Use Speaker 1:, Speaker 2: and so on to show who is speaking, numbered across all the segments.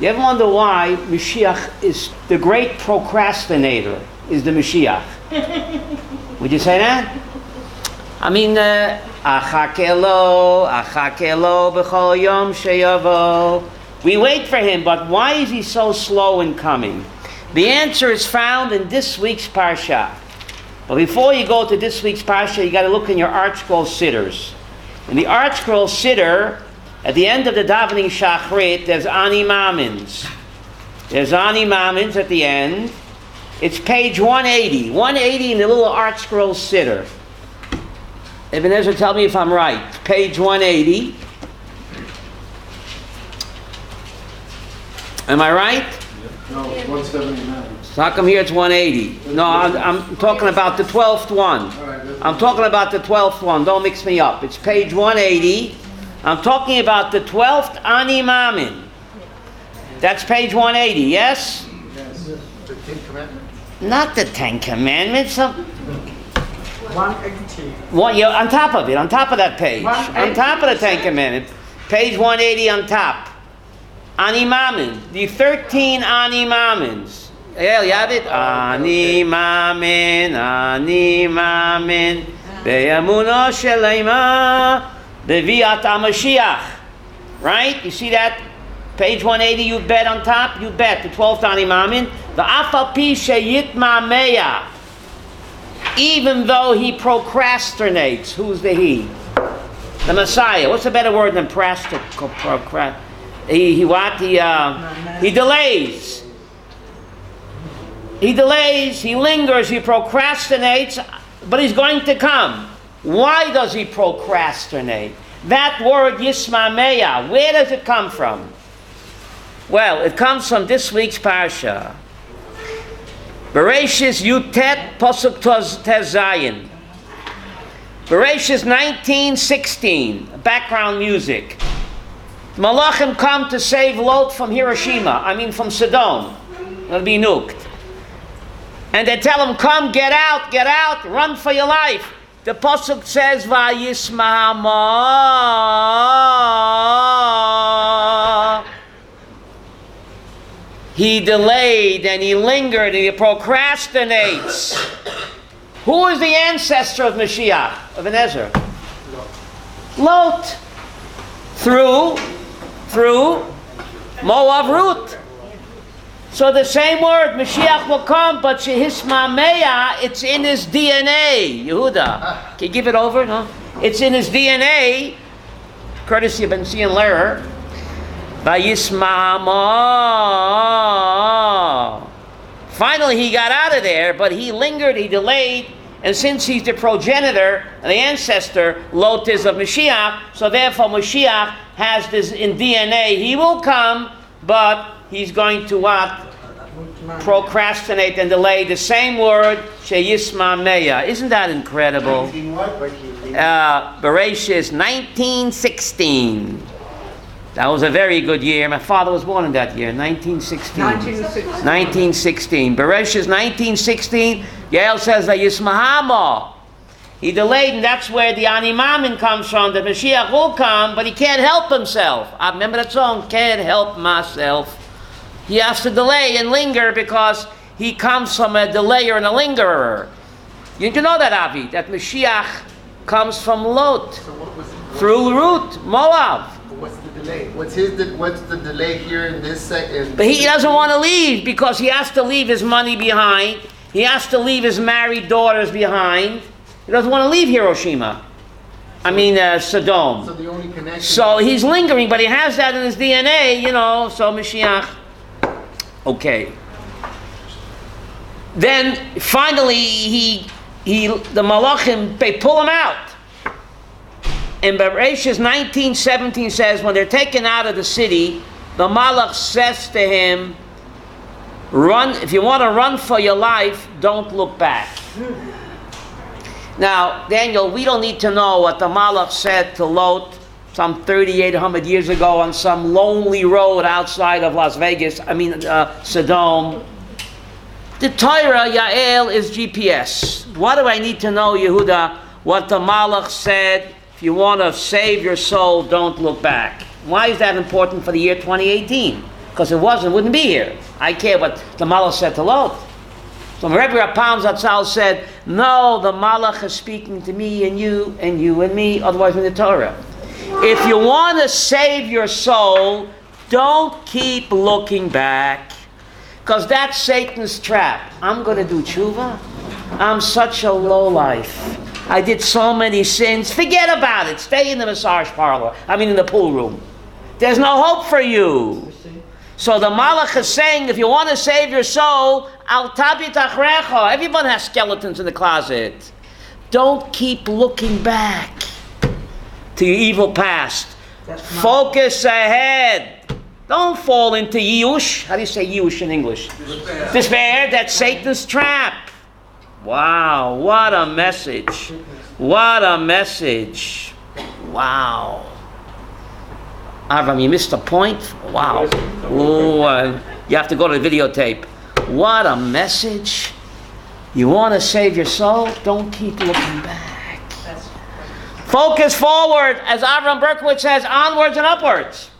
Speaker 1: You ever wonder why Mashiach is the great procrastinator? Is the Mashiach? Would you say that? I mean, uh, achakelo, achakelo b'chol yom sheyavo. We wait for him, but why is he so slow in coming? The answer is found in this week's parsha. But before you go to this week's parsha, you got to look in your ArtScroll sitters. In the ArtScroll sitter, at the end of the davening shachrit, there's ani mamins. There's ani mamins at the end. It's page 180. 180 in the little ArtScroll sitter. Ibn Ezra, tell me if I'm right. Page 180. Am I right?
Speaker 2: No, one seventy-nine.
Speaker 1: So how come here it's 180? No, I'm, I'm talking about the 12th one.
Speaker 2: All right, that's-
Speaker 1: I'm talking about the 12th one. Don't mix me up. It's page 180. I'm talking about the 12th Ani Mamin. That's page 180, yes?
Speaker 2: yes. The Ten Commandments.
Speaker 1: Not the Ten Commandments. Of,
Speaker 3: One eighty.
Speaker 1: what, you on top of it, on top of that page. On top of the Ten Commandments. Page 180 on top. Ani Mamin. The 13 Ani Mamins. Yeah, you have it? Ani Mamin, Ani Mamin. Be'emuno shelema. Beviat HaMashiach. Right? You see that? Page 180, you bet on top? You bet. The 12th Ani Mamin. The Afal Pi Sheyitma Meya. Even though he procrastinates. Who's the he? The Messiah. What's a better word than prastic? Procrast. He, he what? He, uh, he delays. He delays, he lingers, he procrastinates, but he's going to come. Why does he procrastinate? That word Yismameya, where does it come from? Well, it comes from this week's parsha. Bereshis Yutet Pasuk Tez Zayin. Bereshis 1916, background music. Malachim come to save Lot from Hiroshima, I mean from Sodom. It'll be nuked. And they tell him, come, get out, get out, run for your life. The Pasuk says, Vayismama. He delayed and he lingered and he procrastinates. Who is the ancestor of Mashiach, of Ezer? Lot. Through, through Moab Ruth. So the same word, Mashiach will come, but Shehismameya, it's in his DNA. Yehuda. Can you give it over? No? It's in his DNA, courtesy of Ben and Lehrer. Finally, he got out of there, but he lingered, he delayed, and since he's the progenitor the ancestor, Lot is of Mashiach, so therefore Mashiach has this in DNA. He will come, but he's going to what? Procrastinate and delay. The same word, Sheyisma Meya. Isn't that incredible? Uh, Bereshis 1916. That was a very good year. My father was born in that year, 1916.
Speaker 3: Nineteen sixty.
Speaker 1: 1916. Bereshis 1916. Yael says that Yismahama. He delayed, and that's where the Animamin comes from. The Mashiach will come, but he can't help himself. I remember that song, Can't Help Myself. He has to delay and linger because he comes from a delayer and a lingerer. You need to know that, Avi, that Mashiach comes from Lot,
Speaker 2: So what was,
Speaker 1: through Ruth, Moab.
Speaker 2: what's the delay? What's his, de- what's the delay here in this second?
Speaker 1: But he doesn't want to leave because he has to leave his money behind. He has to leave his married daughters behind. He doesn't want to leave Hiroshima. I mean, uh,
Speaker 2: So the only connection.
Speaker 1: So he's lingering, but he has that in his DNA, you know, so Mashiach. Okay. Then finally, he, he, the Malachim, they pull him out. And Bereshis 1917 says, when they're taken out of the city, the Malach says to him, Run, if you want to run for your life, don't look back. Now, Daniel, we don't need to know what the Malach said to Lot some 3,800 years ago on some lonely road outside of Las Vegas, I mean, uh, Sodom. The Torah, Yael, is GPS. What do I need to know, Yehuda, what the Malach said? If you want to save your soul, don't look back. Why is that important for the year 2018? Because it wasn't, wouldn't be here. I care what the Malach said to Lot. So Rebbe Rapam Zatzal said, no, the Malach is speaking to me and you and you and me, otherwise in the Torah. If you want to save your soul, don't keep looking back. Because that's Satan's trap. I'm going to do tshuva. I'm such a low life. I did so many sins. Forget about it. Stay in the massage parlor. I mean, in the pool room. There's no hope for you. So the Malach is saying, if you want to save your soul, al tabit. Everyone has skeletons in the closet. Don't keep looking back to your evil past. Focus ahead. Don't fall into yush. How do you say yush in English?
Speaker 4: Despair.
Speaker 1: Despair. That's Satan's trap. Wow, what a message. What a message. Wow. Avram, you missed a point? Wow. Ooh, uh, you have to go to the videotape. What a message. You want to save your soul? Don't keep looking back. Focus forward, as Avram Berkowitz says, onwards and upwards.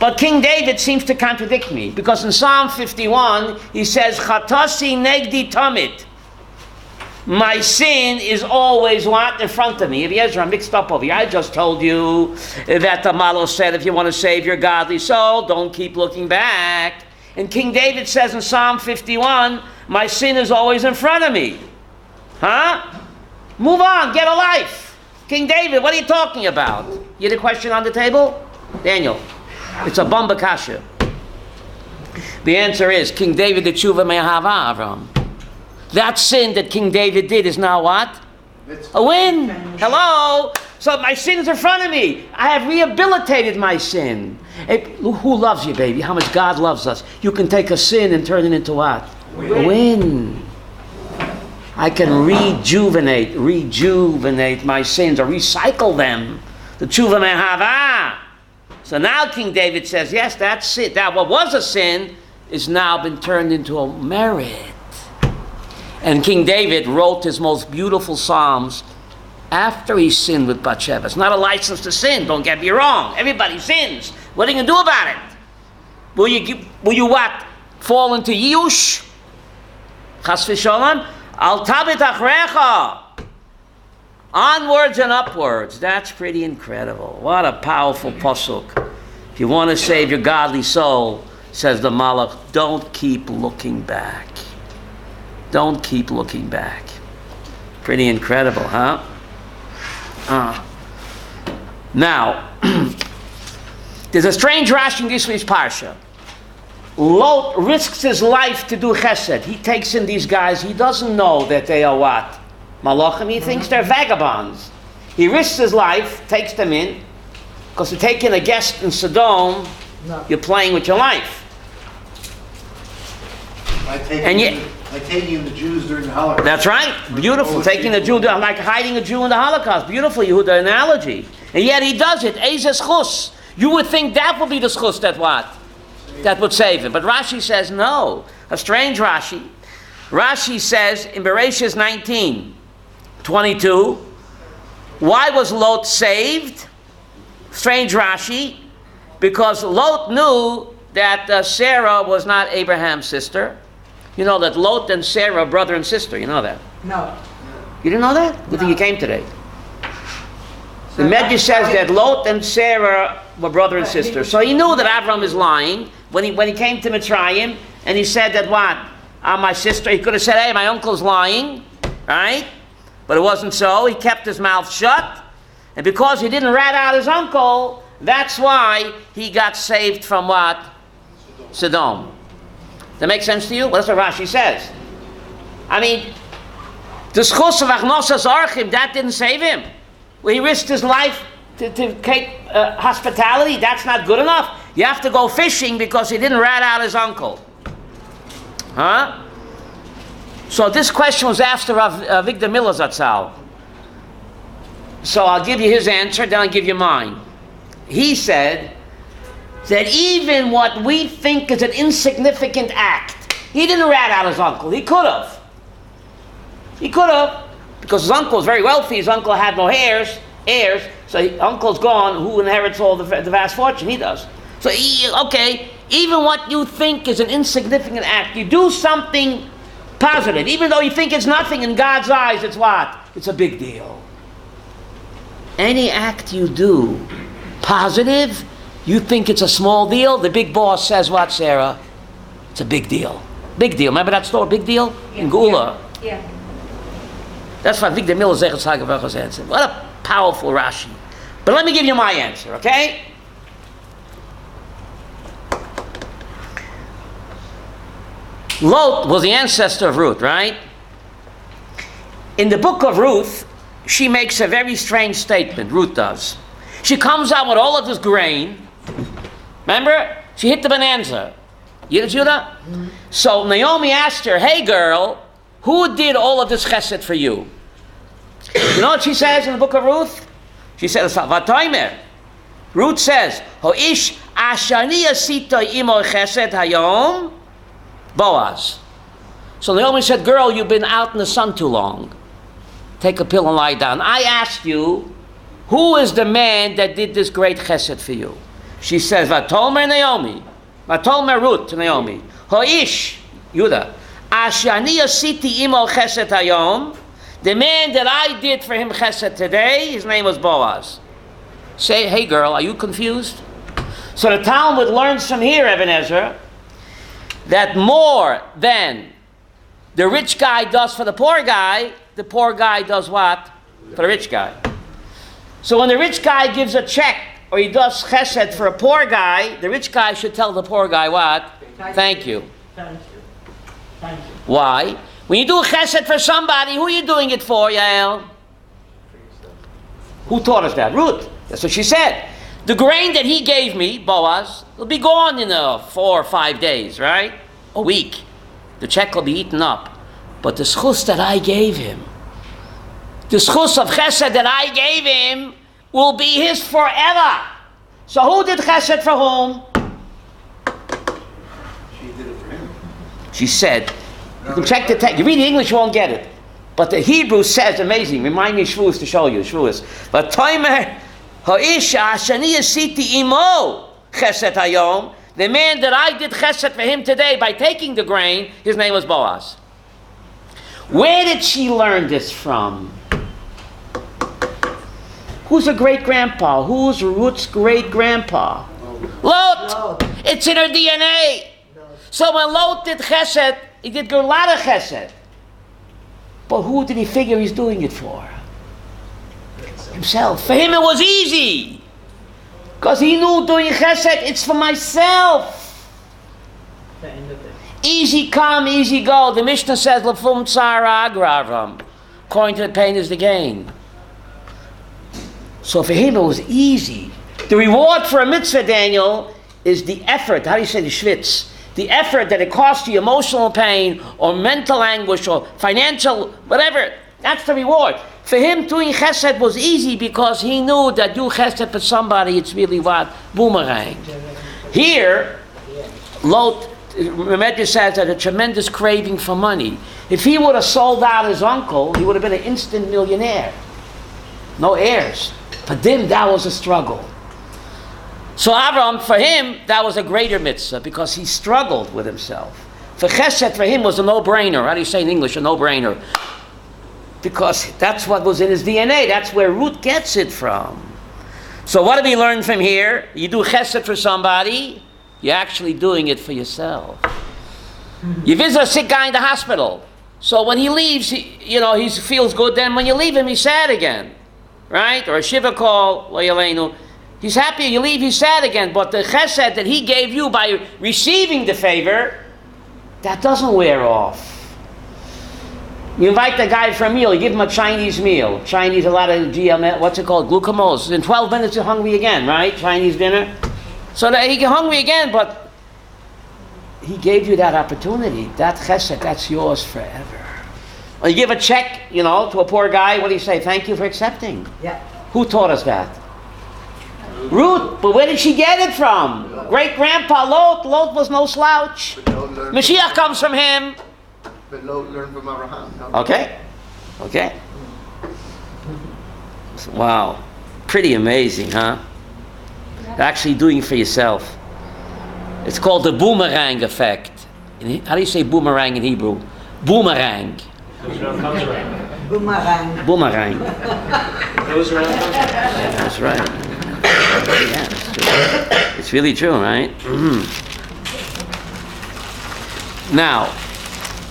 Speaker 1: But King David seems to contradict me because in Psalm 51 he says, Chatasi negdi tamid. My sin is always what? In front of me. Eliezer, I'm mixed up over here. I just told you that the Malo said if you want to save your godly soul, don't keep looking back. And King David says in Psalm 51, My sin is always in front of me. Huh? Move on, get a life. King David, what are you talking about? You had a question on the table? Daniel, it's a bomba kasha. The answer is King David the tshuva mehava Avram. That sin that King David did is now what? A win. Hello. So my sin's in front of me. I have rehabilitated my sin. Hey, who loves you, baby? How much God loves us. You can take a sin and turn it into what? A win. I can rejuvenate, rejuvenate my sins or recycle them. The tshuva mehava. Ah! So now King David says, yes, that's it. That what was a sin is now been turned into a merit. And King David wrote his most beautiful psalms after he sinned with Bathsheba. It's not a license to sin. Don't get me wrong. Everybody sins. What are you going to do about it? Will you will you what? Fall into yush? Chas v'sholem? Al tabit achrecha. Onwards and upwards. That's pretty incredible. What a powerful pasuk. If you want to save your godly soul, says the Malach, don't keep looking back. Don't keep looking back. Pretty incredible, huh? Uh. Now, there's a strange Rashi in this week's parsha. Lot risks his life to do chesed. He takes in these guys. He doesn't know that they are what? Malachim. He thinks they're vagabonds. He risks his life, takes them in, because to take in a guest in Sodom,
Speaker 3: No.
Speaker 1: you're playing with your life.
Speaker 4: Like
Speaker 1: And
Speaker 4: taking,
Speaker 1: yet-
Speaker 4: like taking the Jews during the Holocaust.
Speaker 1: That's right. Beautiful. Taking a Jew, like hiding a Jew in the Holocaust. Beautiful, Yehuda analogy. And yet he does it. Ezes chus. You would think that would be the chus that what? That would save him. But Rashi says no. A strange Rashi. Rashi says in Bereshit 19, 22, why was Lot saved? Strange Rashi. Because Lot knew that uh, Sarah was not Abraham's sister. You know that Lot and Sarah are brother and sister. You know that.
Speaker 3: No.
Speaker 1: You didn't know that? Good thing you came today. The Medrash says that Lot and Sarah were brother and sister. So he knew that Avram is lying when he, when he came to Mitzrayim and he said that what? I'm my sister. He could have said, hey, my uncle's lying, right? But it wasn't so. He kept his mouth shut. And because he didn't rat out his uncle, that's why he got saved from what? Sodom. That makes sense to you? Well, that's what Rashi says. I mean, the schos of Achnosas Archim, that didn't save him. Well, he risked his life to, to take uh, hospitality. That's not good enough. You have to go fishing because he didn't rat out his uncle. Huh? So this question was asked of uh, Avigdor Miller Zatzal. So I'll give you his answer, then I'll give you mine. He said that even what we think is an insignificant act, he didn't rat out his uncle. He could have. He could have, because his uncle was very wealthy. His uncle had no heirs, heirs, So uncle's gone. Who inherits all the, the vast fortune? He does. So he, okay, even what you think is an insignificant act, you do something positive, even though you think it's nothing in God's eyes. It's what? It's a big deal. Any act you do positive, you think it's a small deal. The big boss says what, Sarah? It's a big deal. Big deal. Remember that store, Big Deal? In Gula.
Speaker 5: Yeah.
Speaker 1: That's why Avigdor Miller zegt. What a powerful Rashi. But let me give you my answer, okay? Lot was the ancestor of Ruth, right? In the book of Ruth, she makes a very strange statement. Ruth does. She comes out with all of this grain. Remember? She hit the bonanza. You did that? So Naomi asked her, Hey girl, who did all of this chesed for you? You know what she says in the book of Ruth? She says, Vatoimer. Ruth says, Ho'ish ashani asita imo chesed hayom Boaz. So Naomi said, Girl, you've been out in the sun too long. Take a pill and lie down. I asked you, who is the man that did this great chesed for you? She says, Vatomer Naomi. Vatomer Ruth to Naomi. Ho'ish, Yudah. Ashani asiti imo chesed hayom. The man that I did for him chesed today, his name was Boaz. Say, hey girl, are you confused? So the Talmud learns from here, Evan Ezra, that more than the rich guy does for the poor guy, the poor guy does what? For the rich guy. So when the rich guy gives a check or he does chesed for a poor guy, the rich guy should tell the poor guy what? Thank you.
Speaker 3: Thank you. Thank you.
Speaker 1: Why? When you do a chesed for somebody, who are you doing it for, Yael? Who taught us that? Ruth. That's what she said. The grain that he gave me, Boaz, will be gone in uh, four or five days, right? A week. The check will be eaten up. But the schus that I gave him, the schus of chesed that I gave him, will be his forever. So who did chesed for whom?
Speaker 4: She did it for him.
Speaker 1: She said, you can check the text. You read the English, you won't get it. But the Hebrew says, amazing. Remind me Shavuos to show you, Shavuos. But Toimer, Ha'isha, Ashani Asiti Imo, Chesed Hayom, the man that I did chesed for him today by taking the grain, his name was Boaz. Where did she learn this from? Who's her great grandpa? Who's Ruth's great grandpa? Lot! It's in her DNA. So when Lot did chesed, he did a lot of chesed. But who did he figure he's doing it for? Himself. For him it was easy. Because he knew doing chesed, it's for myself. Easy come, easy go. The Mishnah says, Lafum tsara agravam. According to the pain is the gain. So for him it was easy. The reward for a mitzvah, Daniel, is the effort. How do you say the schwitz? The effort that it costs you emotional pain or mental anguish or financial, whatever. That's the reward. For him, doing chesed was easy because he knew that do chesed for somebody, it's really what? Boomerang. Here, Lot, Remedius says that a tremendous craving for money. If he would have sold out his uncle, he would have been an instant millionaire. No heirs. For them, that was a struggle. So Avram, for him, that was a greater mitzvah because he struggled with himself. For Chesed, for him, was a no-brainer. How do you say in English, a no-brainer? Because that's what was in his DNA. That's where Ruth gets it from. So what do we learn from here? You do Chesed for somebody, you're actually doing it for yourself. You visit a sick guy in the hospital. So when he leaves, he, you know, he feels good. Then when you leave him, he's sad again. Right? Or a Shiva call. He's happy you leave, he's sad again. But the chesed that he gave you by receiving the favor, that doesn't wear off. You invite the guy for a meal, you give him a Chinese meal. Chinese, a lot of GM, what's it called? Glucose. In 12 minutes, you're hungry again, right? Chinese dinner. So that he get hungry again, but he gave you that opportunity. That chesed, that's yours forever. Or you give a check, you know, to a poor guy, what do you say? Thank you for accepting.
Speaker 3: Yeah.
Speaker 1: Who taught us that? Ruth, but where did she get it from? Great grandpa Lot. Lot was no slouch.
Speaker 2: But
Speaker 1: Mashiach comes from him.
Speaker 2: But Lot learned from Abraham.
Speaker 1: Okay, okay. Wow. Pretty amazing, huh? Actually doing for yourself. It's called the boomerang effect. How do you say boomerang in Hebrew? Boomerang.
Speaker 5: Boomerang.
Speaker 1: Boomerang.
Speaker 6: Goes around, comes around.
Speaker 1: That's right. Yeah, it's, true. It's really true, right? Mhm. Now,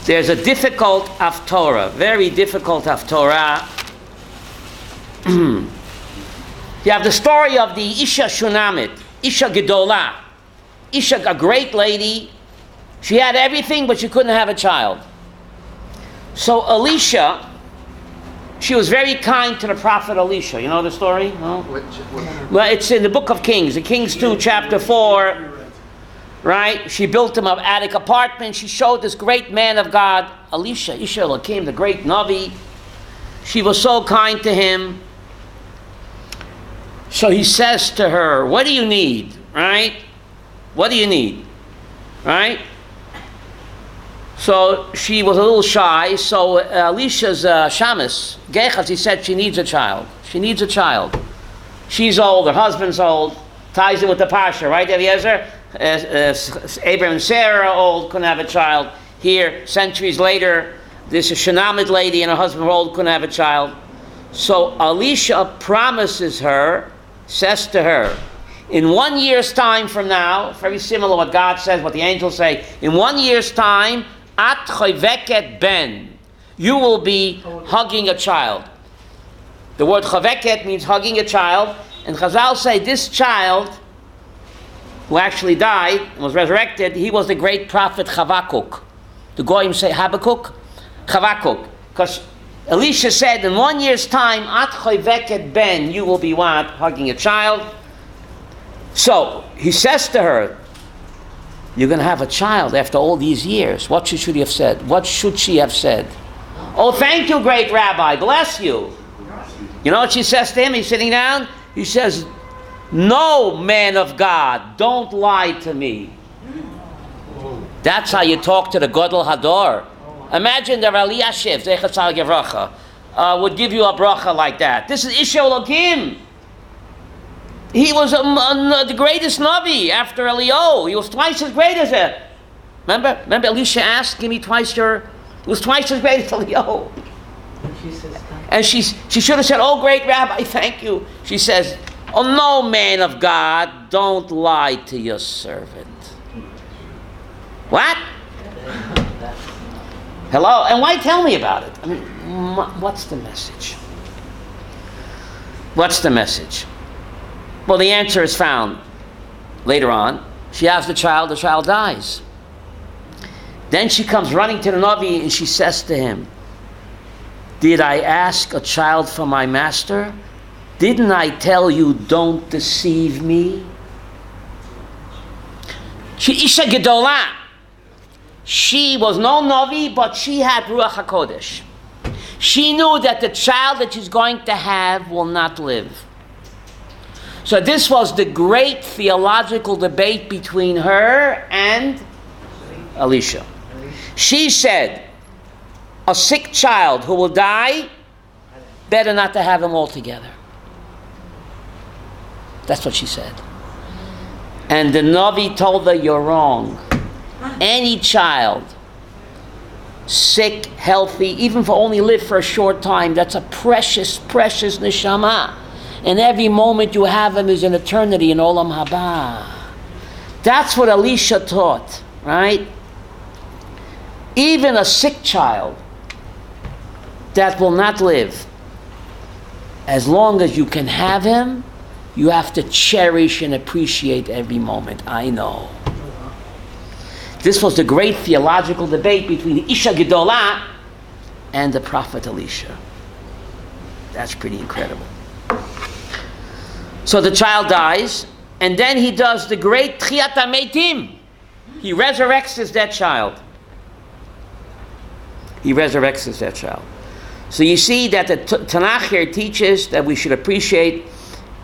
Speaker 1: there's a difficult Haftorah, very difficult Haftorah. you have the story of the Isha Shunamit, Isha Gedolah. Isha, a great lady. She had everything, but she couldn't have a child. So Elisha, she was very kind to the prophet Elisha. You know the story? No? Well, it's in the book of Kings, in Kings 2, chapter 4, right? She built him an attic apartment. She showed this great man of God, Elisha, Isha Elohim, the great Navi. She was so kind to him. So he says to her, What do you need? Right? What do you need? Right? So she was a little shy. So uh, Elisha's uh, shamus, Gechaz, he said she needs a child. She needs a child. She's old, her husband's old. Ties in with the Pasha, right, Eliezer? Uh, uh, Abraham and Sarah old, couldn't have a child. Here, centuries later, this is Shanamid lady and her husband were old, couldn't have a child. So Elisha promises her, says to her, in one year's time from now, very similar to what God says, what the angels say, in one year's time, at choiveket ben, you will be hugging a child. The word chaveket means hugging a child, and Chazal say this child, who actually died and was resurrected, he was the great prophet Chavakuk. The Goyim say Habakkuk, Chavakuk, because Elisha said, in one year's time, at choiveket ben, you will be what? Hugging a child. So he says to her, You're going to have a child after all these years. What should she have said? What should she have said? Oh, thank you, great rabbi. Bless you. You know what she says to him? He's sitting down. He says, No, man of God, don't lie to me. That's how you talk to the Godel Hador. Imagine the Rav Elyashiv, uh, would give you a bracha like that. This is Isha Elohim. He was um, the greatest Navi after Elio. He was twice as great as it. Remember? Remember Elisha asked, give me twice your... He was twice as great as Elio.
Speaker 3: She
Speaker 1: And she's, she should have said, oh, great Rabbi, thank you. She says, oh, no, man of God, don't lie to your servant. What? Hello? And why tell me about it? I mean, what's the message? What's the message? Well, the answer is found later on. She has the child, the child dies. Then she comes running to the Navi and she says to him, Did I ask a child for my master? Didn't I tell you don't deceive me? She Isha Gedolah. She was no Navi, but she had Ruach HaKodesh. She knew that the child that she's going to have will not live. So this was the great theological debate between her and Elisha. She said, a sick child who will die, better not to have him altogether. That's what she said. And the Navi told her, You're wrong. Any child, sick, healthy, even if only live for a short time, that's a precious, precious neshama. And every moment you have him is an eternity in Olam Haba. That's what Elisha taught, right? Even a sick child that will not live, as long as you can have him, you have to cherish and appreciate every moment. I know. This was the great theological debate between Isha Gedolah and the prophet Elisha. That's pretty incredible. So the child dies, and then he does the great Tchiyat HaMeitim. He resurrects his dead child. He resurrects his dead child. So you see that the T- Tanakh here teaches that we should appreciate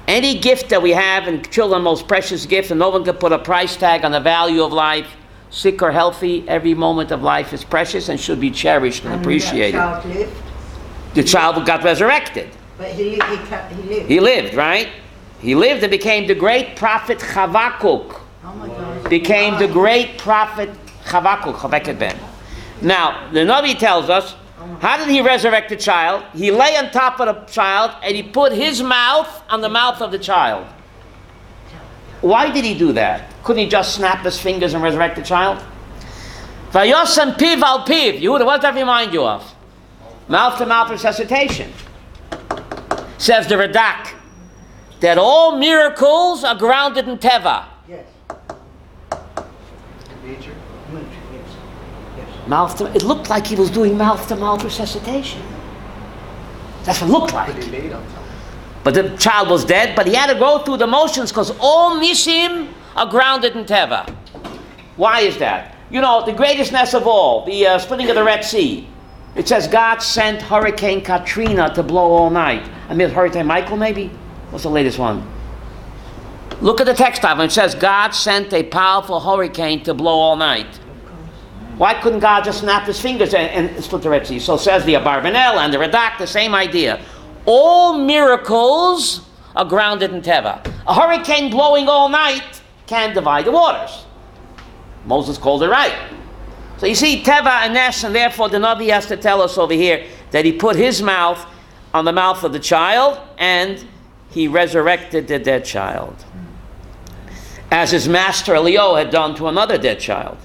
Speaker 1: any gift that we have, and children, most precious gift, and no one can put a price tag on the value of life. Sick or healthy, every moment of life is precious and should be cherished and
Speaker 5: And
Speaker 1: appreciated.
Speaker 5: Child lived,
Speaker 1: The child got resurrected.
Speaker 5: but
Speaker 3: he, he, he lived.
Speaker 1: He lived, right? He lived and became the great prophet Chavakuk.
Speaker 3: oh.
Speaker 1: Became the great prophet Chavakuk, Chavakuk ben. Now, the Navi tells us, how did he resurrect the child? He lay on top of the child and he put his mouth on the mouth of the child. Why did he do that? Couldn't he just snap his fingers and resurrect the child? Vayosem piv al piv. Yehuda, what does that remind you of? Mouth to mouth resuscitation. Says the Radak that all miracles are grounded in Teva.
Speaker 3: Yes.
Speaker 4: Nature.
Speaker 3: Yes. Yes.
Speaker 1: Mouth to, it looked like he was doing mouth to mouth resuscitation. That's what it looked like.
Speaker 2: But he laid on top.
Speaker 1: But the child was dead, but he had to go through the motions because all nisim are grounded in Teva. Why is that? You know, the greatest ness of all, the uh, splitting of the Red Sea. It says God sent Hurricane Katrina to blow all night. I mean, Hurricane Michael, maybe? What's the latest one? Look at the text of it. It says God sent a powerful hurricane to blow all night. Why couldn't God just snap his fingers and, and split the Red Sea? So says the Abarbanel and the Radak, the same idea. All miracles are grounded in Teva. A hurricane blowing all night can divide the waters. Moses called it right. So you see, Teva and Nes, and therefore the Navi has to tell us over here that he put his mouth on the mouth of the child and he resurrected the dead child. As his master Elio had done to another dead child.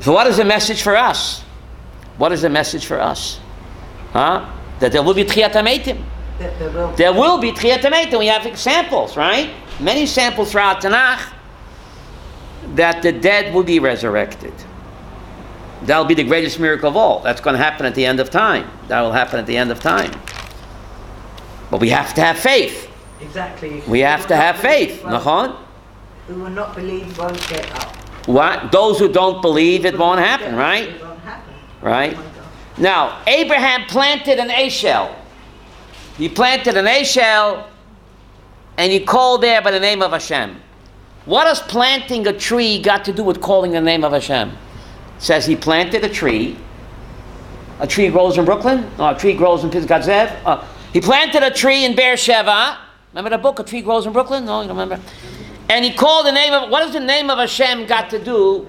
Speaker 1: So, what is the message for us? What is the message for us? Huh? That there will be.
Speaker 3: That there will
Speaker 1: be Tchiyat HaMeitim. We have examples, right? Many samples throughout Tanakh that the dead will be resurrected. That'll be the greatest miracle of all. That's going to happen at the end of time. That will happen at the end of time. But we have to have faith.
Speaker 3: Exactly.
Speaker 1: We have to have faith.
Speaker 3: Well,
Speaker 1: Nachon?
Speaker 3: Who will not believe won't get up.
Speaker 1: What? Those who don't believe it won't happen, right?
Speaker 3: It won't happen.
Speaker 1: Right?
Speaker 3: Oh.
Speaker 1: Now, Abraham planted an Ashel. He planted an Ashel and he called there by the name of Hashem. What does planting a tree got to do with calling the name of Hashem? It says he planted a tree. A tree grows in Brooklyn? No, a tree grows in Pisgat Zev. Uh, he planted a tree in Beersheba. Remember the book, A Tree Grows in Brooklyn? No, you don't remember? And he called the name of, what does the name of Hashem got to do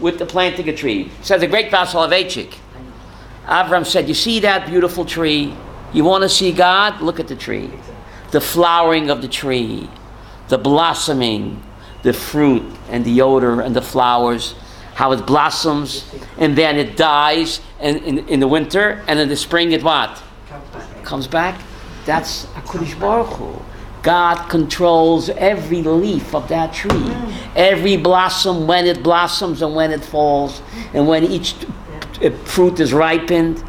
Speaker 1: with the planting a tree? Says the great Rav Soloveitchik. Avram said, You see that beautiful tree? You want to see God? Look at the tree. The flowering of the tree, the blossoming, the fruit and the odor and the flowers, how it blossoms and then it dies and in, in the winter and in the spring it what?
Speaker 3: Comes back.
Speaker 1: That's HaKadosh Baruch Hu. God controls every leaf of that tree, mm. every blossom when it blossoms and when it falls, and when each fruit is ripened.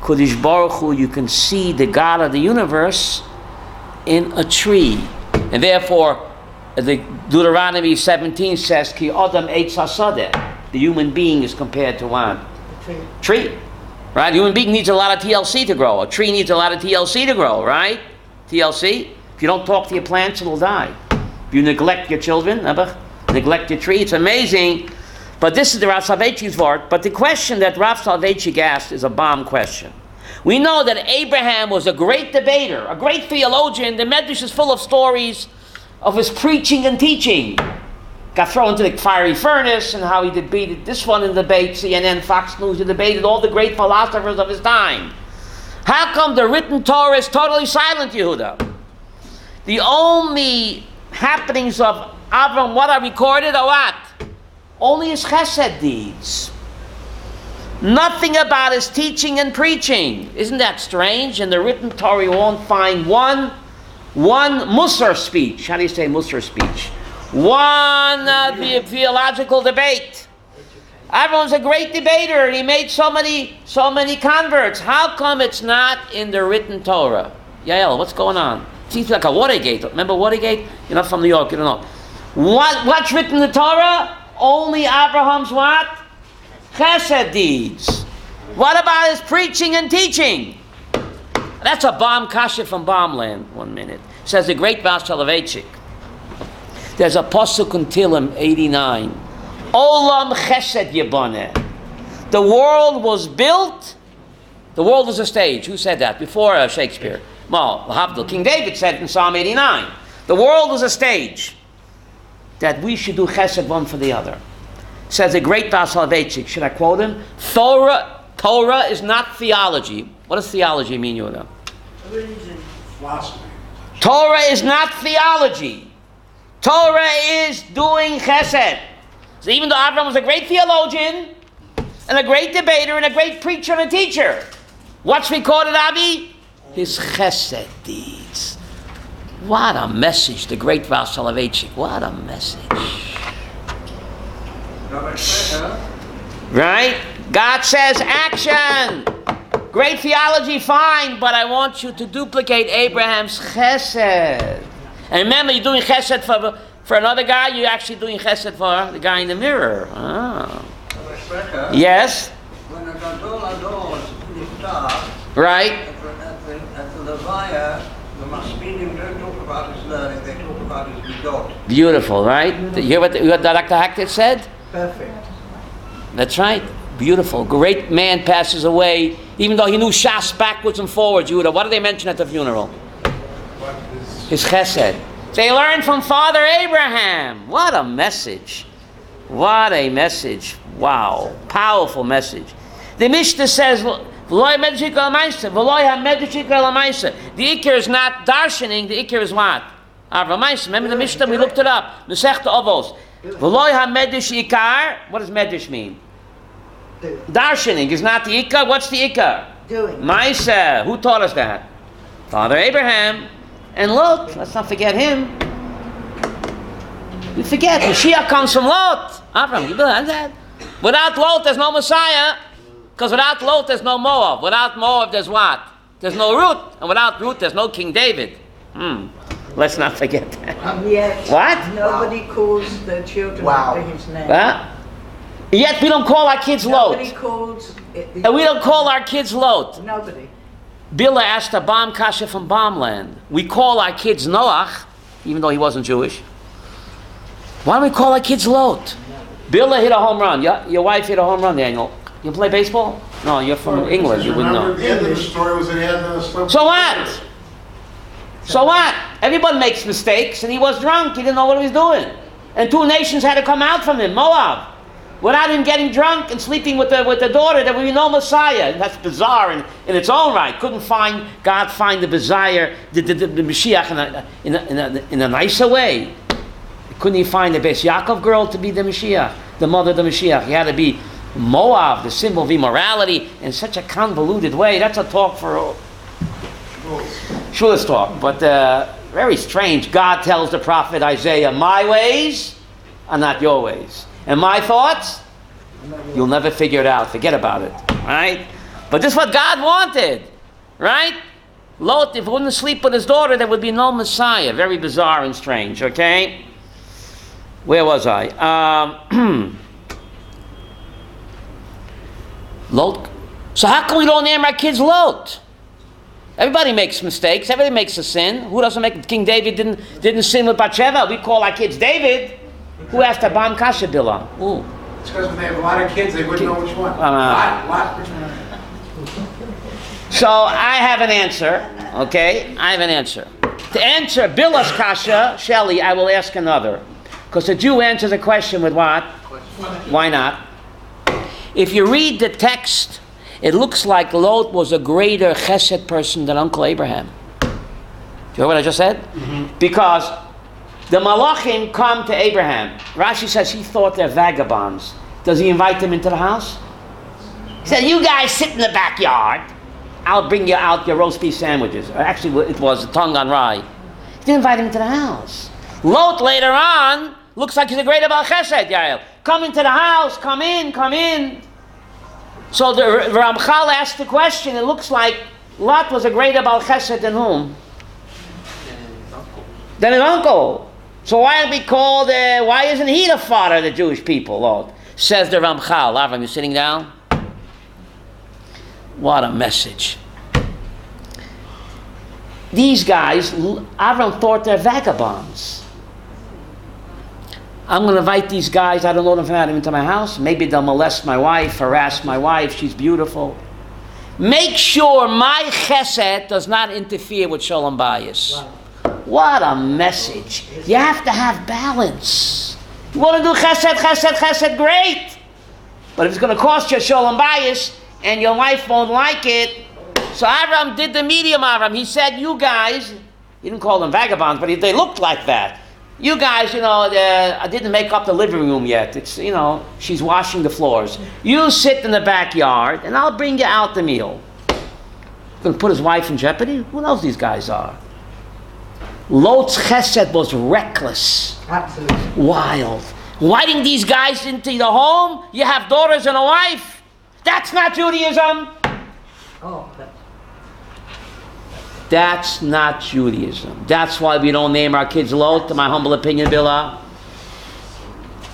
Speaker 1: Kodesh Baruch Hu, you can see the God of the universe in a tree. And therefore, the Deuteronomy 17 says, Ki Adam Eitz. The human being is compared to?
Speaker 3: The tree.
Speaker 1: Tree. Right? A human being needs a lot of TLC to grow. A tree needs a lot of TLC to grow, right? TLC. If you don't talk to your plants, it'll die. If you neglect your children, neglect your tree, it's amazing. But this is the Rav Soloveitchik's word. But the question that Rav Soloveitchik asked is a bomb question. We know that Abraham was a great debater, a great theologian. The Medrash is full of stories of his preaching and teaching. Got thrown into the fiery furnace and how he debated this one in the debate, CNN, Fox News, he debated all the great philosophers of his time. How come the written Torah is totally silent, Yehuda? The only happenings of Avram, what are recorded, are what? Only his chesed deeds. Nothing about his teaching and preaching. Isn't that strange? In the written Torah, you won't find one, one Musar speech. How do you say Musar speech? One uh, the- theological debate. Avram's a great debater. He made so many, so many converts. How come it's not in the written Torah? Yael, what's going on? Seems like a Watergate. Remember Watergate? You're not from New York. You don't know. What, what's written in the Torah? Only Abraham's what? Chesed deeds. What about his preaching and teaching? That's a bomb kasha from Bombland. One minute. Says the great Rav Soloveitchik. There's a pasuk in Tilim 89. Olam Chesed Yeboneh. The world was built The world is a stage. Who said that? Before uh, Shakespeare. Well, Havdil. King David said in Psalm 89. The world is a stage that we should do chesed one for the other. Says a great Rav Soloveitchik. Should I quote him? Torah, Torah is not theology. What does theology mean?
Speaker 3: Religion.
Speaker 4: Philosophy.
Speaker 1: Torah is not theology. Torah is doing chesed. So even though Abraham was a great theologian, and a great debater, and a great preacher and a teacher, what's recorded, Abi? His chesed deeds. What a message, the great Soloveitchik. What a message. Right? God says action. Great theology, fine, but I want you to duplicate Abraham's chesed. And remember, you're doing chesed for, for another guy, you're actually doing chesed for the guy in the mirror. Ah. Yes?
Speaker 5: When a Gadol Ador niftar,
Speaker 1: Right?
Speaker 5: at the, at the, at the Levaya, the don't talk about his learning, they talk about his midot.
Speaker 1: Beautiful, right? You hear what, what Dr. Hackett said?
Speaker 3: Perfect.
Speaker 1: That's right. Beautiful. Great man passes away, even though he knew Shas backwards and forwards. Yehuda, what did they mention at the funeral? Chesed. They learned from Father Abraham. What a message. What a message. Wow. Powerful message. The Mishnah says, "V'loy medrashik al ma'aser, v'loy ha-medrashik al ma'aser." The Iker is not darshaning, the Iker is what? Avram Ma'aser. Remember the Mishnah? We looked it up. Masechta Avos. V'loy ha-medrash ikar. What does medrash mean? Darshaning is not the Ikar. What's the Ikar?
Speaker 3: Doing.
Speaker 1: Maisa. Who taught us that? Father Abraham. And Lot. Let's not forget him. We forget. Mashiach comes from Lot. Abraham, you believe that? Without Lot, there's no Messiah. Because without Lot, there's no Moab. Without Moab, there's what? There's no Ruth. And without Ruth, there's no King David. Hmm. Let's not forget that.
Speaker 3: And yet,
Speaker 1: What?
Speaker 3: nobody calls the children
Speaker 2: Wow.
Speaker 3: after his name.
Speaker 1: Huh? Yet we don't call our kids
Speaker 3: Nobody
Speaker 1: Lot.
Speaker 3: calls it
Speaker 1: And we don't call our kids Lot.
Speaker 3: Nobody.
Speaker 1: Billa asked a bomb kasha from Bombland. We call our kids Noach, even though he wasn't Jewish. Why don't we call our kids Lot? Bila hit a home run. Your, your wife hit a home run, Daniel. You play baseball? No, you're from England. You wouldn't know.
Speaker 4: the end of the story was it had the.
Speaker 1: So what? So what? Everyone makes mistakes, and he was drunk. He didn't know what he was doing. And two nations had to come out from him. Moab. Without him getting drunk and sleeping with the, with the daughter, there would be no Messiah. And that's bizarre in, in its own right. Couldn't find God find the Messiah, the, the, the, the Mashiach in a, in, a, in, a, in a nicer way. Couldn't he find the Bais Yaakov girl to be the Mashiach, the mother of the Mashiach? He had to be Moab, the symbol of immorality, in such a convoluted way. That's a talk for Shulas talk, but uh, very strange. God tells the prophet Isaiah, My ways are not your ways. And my thoughts, you'll never figure it out. Forget about it. Right? But this is what God wanted. Right? Lot, if he wouldn't sleep with his daughter, there would be no Messiah. Very bizarre and strange, okay? Where was I? Um, Lot. So how come we don't name our kids Lot? Everybody makes mistakes. Everybody makes a sin. Who doesn't make? King David didn't didn't sin with Bathsheba. We call our kids David. Who asked to bomb Kasha Bilam? Ooh.
Speaker 4: It's because when they have a lot of kids, they wouldn't know which one.
Speaker 1: Uh,
Speaker 4: Lot, lot.
Speaker 1: So I have an answer. Okay, I have an answer. To answer Bila's Kasha, Shelley, I will ask another. Because the Jew answers a question with what? Why not? If you read the text, it looks like Lot was a greater chesed person than Uncle Abraham. Do you hear what I just said? Because the Malachim come to Abraham. Rashi says he thought they're vagabonds. Does he invite them into the house? He said, You guys sit in the backyard. I'll bring you out your roast beef sandwiches. Or Actually, it was tongue on rye. He didn't invite him into the house. Lot later on looks like he's a great Abal Chesed, Yael. Come into the house, come in, come in. So the Ramchal asked the question, it looks like Lot was a greater Abal Chesed than whom? Than his uncle. So why aren't we called, why isn't he the father of the Jewish people, Lord? Says the Ramchal. Avram, you sitting down? What a message. These guys, Avram thought they're vagabonds. I'm going to invite these guys, I don't know if them from Adam, into my house. Maybe they'll molest my wife, harass my wife, she's beautiful. Make sure my chesed does not interfere with shalom bayis. What a message! You have to have balance. You want to do chesed, chesed, chesed, great. But if it's going to cost you shalom bayis and your wife won't like it, so Avram did the medium Avram. He said, "You guys," he didn't call them vagabonds, but he, they looked like that. You guys, you know, uh, I didn't make up the living room yet. It's you know, she's washing the floors. You sit in the backyard, and I'll bring you out the meal. Going to put his wife in jeopardy? Who knows these guys are? Lot's chesed was reckless
Speaker 3: Absolutely.
Speaker 1: wild. Inviting these guys into the home, you have daughters and a wife. That's not Judaism.
Speaker 3: Oh,
Speaker 1: That's not Judaism. That's why we don't name our kids Lot, in my humble opinion, Billah.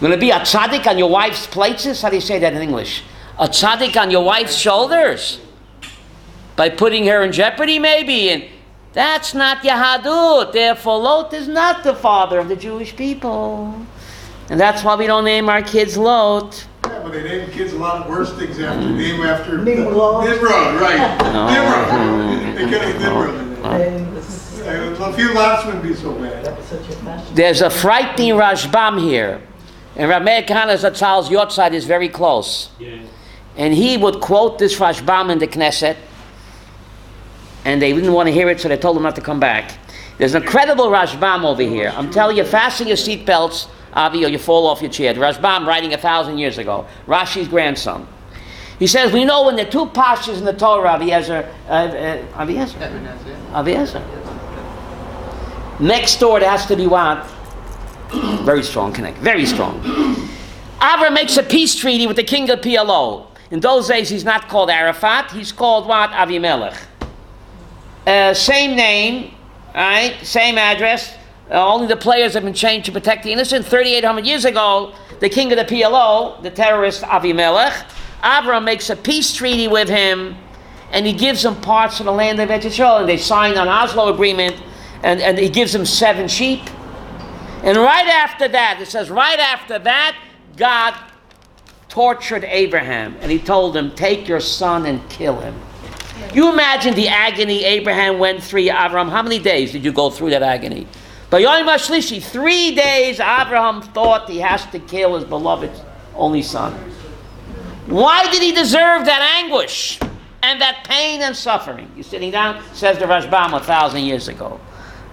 Speaker 1: Going to be a tzaddik on your wife's places? How do you say that in English? A tzaddik on your wife's shoulders? By putting her in jeopardy, maybe? And that's not Yahadut. Therefore, Lot is not the father of the Jewish people. And that's why we don't name our kids Lot.
Speaker 4: Yeah, but they name kids a lot of worse things after, name after.
Speaker 3: Nimrod.
Speaker 4: Nimrod, right. Nimrod. They could have Nimrod in there. Uh, A few lots wouldn't be so bad.
Speaker 3: that was such a fashion.
Speaker 1: There's a frightening Rashbam here. And Rameir Kahane Zatzal's yortzeit is very close.
Speaker 6: Yeah.
Speaker 1: And he would quote this Rashbam in the Knesset. And they didn't want to hear it, so they told them not to come back. There's an incredible Rashbam over here. I'm telling you, fasten your seatbelts, Avi, or you fall off your chair. The Rashbam writing a thousand years ago. Rashi's grandson. He says, we know when are two pastures in the Torah, Aviezer, uh, uh, Aviezer, Aviezer. Next door, there has to be what? Very strong connect, very strong. Avram makes a peace treaty with the king of PLO. In those days, he's not called Arafat, he's called what? Avimelech. Uh, same name, right? Same address. Uh, only the players have been changed to protect the innocent. 3,800 years ago, the king of the PLO, the terrorist Avimelech, Avram makes a peace treaty with him, and he gives him parts of the land of Israel, and they sign an Oslo agreement, and, and he gives him seven sheep. And right after that, it says, right after that, God tortured Abraham and he told him, Take your son and kill him. You imagine the agony Abraham went through, Abraham. How many days did you go through that agony? But Yom HaShlishi, three days, Abraham thought he has to kill his beloved only son. Why did he deserve that anguish and that pain and suffering? You sitting down? Says the Rashbam a thousand years ago.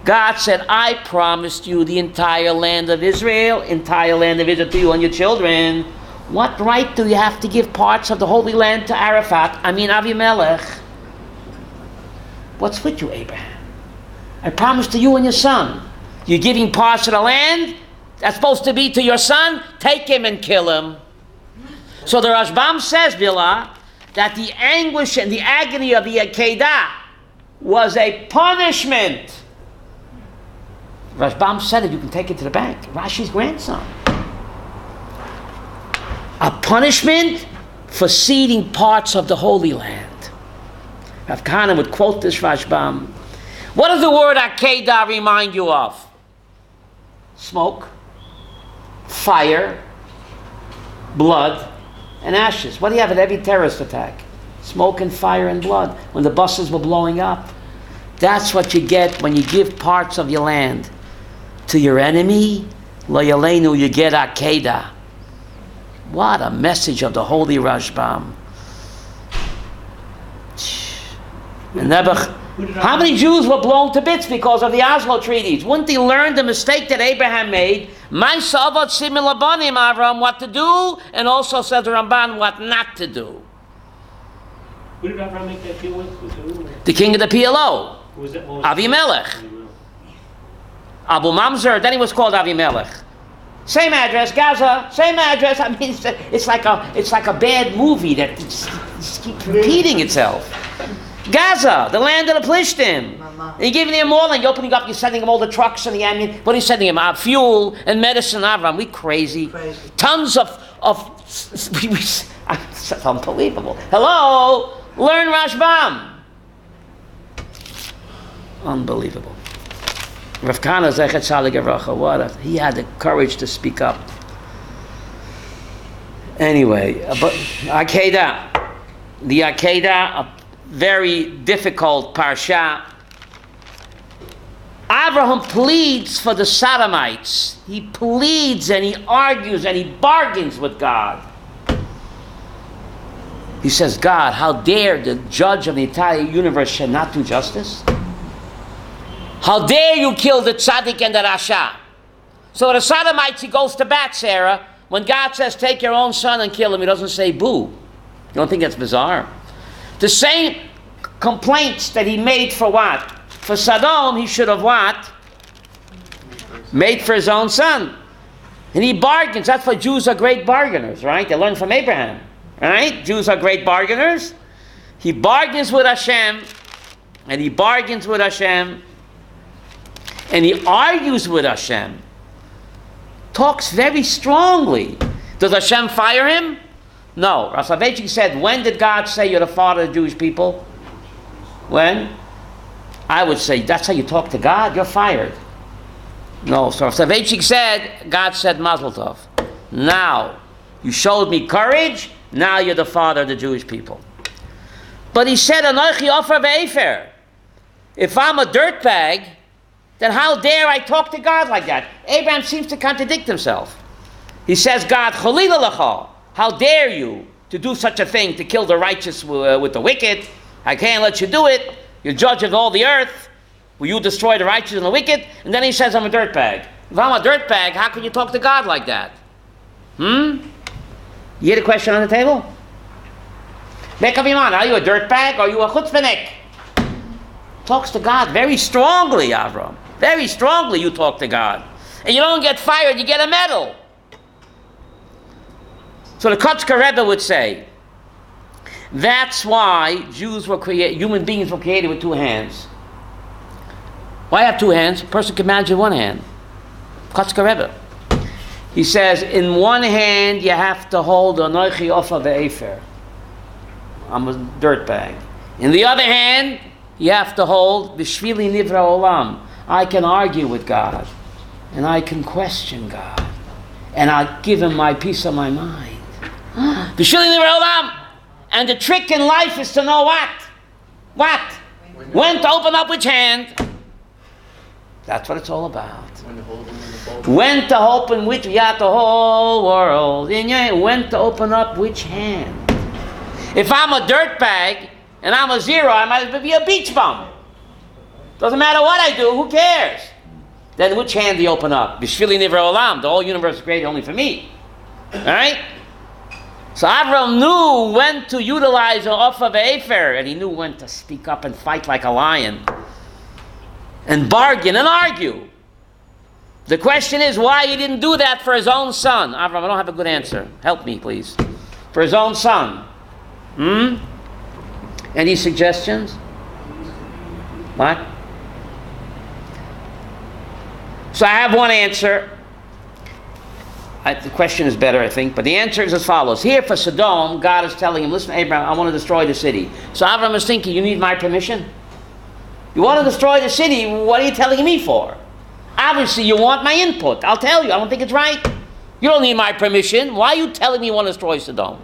Speaker 1: God said, I promised you the entire land of Israel, entire land of Israel to you and your children. What right do you have to give parts of the Holy Land to Arafat? I mean, Avimelech. What's with you, Abraham? I promised to you and your son. You're giving parts of the land that's supposed to be to your son? Take him and kill him. So the Rashbam says, Billah, that the anguish and the agony of the Akedah was a punishment. Rashbam said it, you can take it to the bank. Rashi's grandson. A punishment for ceding parts of the Holy Land. Rav Kahane would quote this Rashbam. What does the word Akedah remind you of? Smoke, fire, blood, and ashes. What do you have at every terrorist attack? Smoke and fire and blood. When the buses were blowing up. That's what you get when you give parts of your land to your enemy. Lo you get Akedah. What a message of the holy Rashbam. And Nebuch- how many Jews were blown to bits because of the Oslo treaties? Wouldn't he learn the mistake that Abraham made? My savat similabanim Avram, what to do, and also said the Ramban what not to do.
Speaker 6: Who did Abraham make that deal with?
Speaker 1: The king of the PLO,
Speaker 6: Who was?
Speaker 1: Avimelech.
Speaker 6: Avimelech.
Speaker 1: Abu Mamzer, then he was called Avimelech. Same address, Gaza, same address. I mean, it's, it's like a it's like a bad movie that just, just keeps repeating itself. Gaza, the land of the Plishtim. You're giving them all, and you're opening up, you're sending them all the trucks and the ammunition. What are you sending them? Uh, fuel and medicine, Avram. We crazy.
Speaker 3: Crazy.
Speaker 1: Tons of, of it's unbelievable. Hello? Learn Rashbam. Unbelievable. Rav Kahane Zecher Tzaddik Livracha, what a, he had the courage to speak up. Anyway, uh, but Akedah, the Akedah, uh, very difficult parsha. Abraham pleads for the Sodomites. He pleads and he argues and he bargains with God. He says, God, how dare the judge of the entire universe shall not do justice? How dare you kill the tzaddik and the rasha? So the Sodomites, he goes to bat, Sarah. When God says, take your own son and kill him, he doesn't say boo. You don't think that's bizarre? The same complaints that he made for what? For Sodom, he should have what? Made for his own son. And he bargains. That's why Jews are great bargainers, right? They learn from Abraham, right? Jews are great bargainers. He bargains with Hashem, and he bargains with Hashem, and he argues with Hashem. Talks very strongly. Does Hashem fire him? No. Rav Soloveitchik said, when did God say you're the father of the Jewish people? When? I would say, that's how you talk to God? You're fired. No. So Rav Soloveitchik said, God said, Mazel Tov. Now, you showed me courage, now you're the father of the Jewish people. But he said, Anochi afar ve'efer. If I'm a dirtbag, then how dare I talk to God like that? Abraham seems to contradict himself. He says, God, Chalila how dare you to do such a thing, to kill the righteous uh, with the wicked? I can't let you do it. You're judge of all the earth. Will you destroy the righteous and the wicked? And then he says, I'm a dirtbag. If I'm a dirtbag, how can you talk to God like that? Hmm? You hear the question on the table? Make up your mind. Are you a dirtbag or are you a chutzpahnik? Talks to God very strongly, Avram. Very strongly you talk to God. And you don't get fired, you get a medal. So the Kotzker Rebbe would say, that's why Jews were created, human beings were created with two hands. Why have two hands? A person can manage with one hand. Kotzker Rebbe. He says, in one hand you have to hold Anochi Afar Ve'efer. I'm a dirtbag. In the other hand, you have to hold the Bishvili Nivra Olam. I can argue with God. And I can question God. And I give him my peace of my mind. Bishvili Nivra Olam. And the trick in life is to know what? What? When to open up which hand. That's what it's all about.
Speaker 2: When to hold them in the bowl.
Speaker 1: When to open which, got the whole world in your When to open up which hand. If I'm a dirtbag and I'm a zero, I might as well be a beach bum. Doesn't matter what I do, who cares? Then which hand do you open up? Bishvili Nivra Olam, the whole universe is created only for me. Alright? So Avram knew when to utilize an off of Afer, and he knew when to speak up and fight like a lion. And bargain and argue. The question is why he didn't do that for his own son. Avram, I don't have a good answer. Help me, please. For his own son. Hmm? Any suggestions? What? So I have one answer. I, the question is better, I think, but the answer is as follows. Here for Sodom, God is telling him, listen, Abraham, I want to destroy the city. So Abraham is thinking, you need my permission? You want to destroy the city, what are you telling me for? Obviously, you want my input. I'll tell you, I don't think it's right. You don't need my permission. Why are you telling me you want to destroy Sodom?